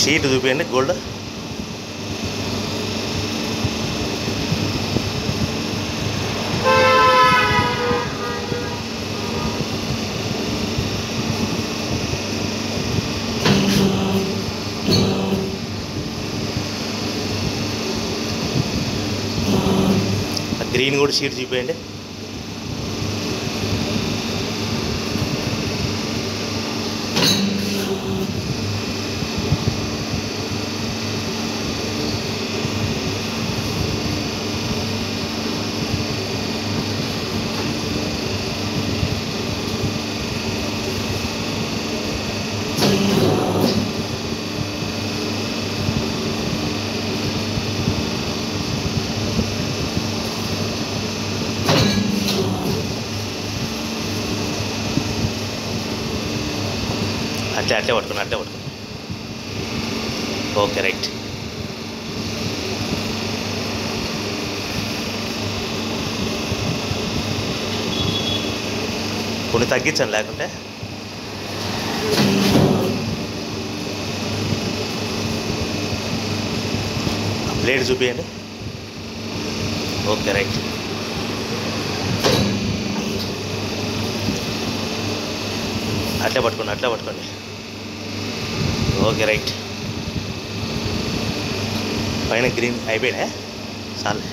Sheet చూపించండి gold ఆ green కూడా షీట్ చూపించండి అట్లే అట్లే పట్టుకుని అట్లే పట్టుకుని ఓకే రైట్. కొన్ని తగ్గించండి లేకుంటే? బ్లేడ్ చూపించండి ఓకే రైట్. అట్లే పట్టుకోండి అట్లే పట్టుకోండి. Okay right. పైన గ్రీన్ అయిపోయినా చాలే.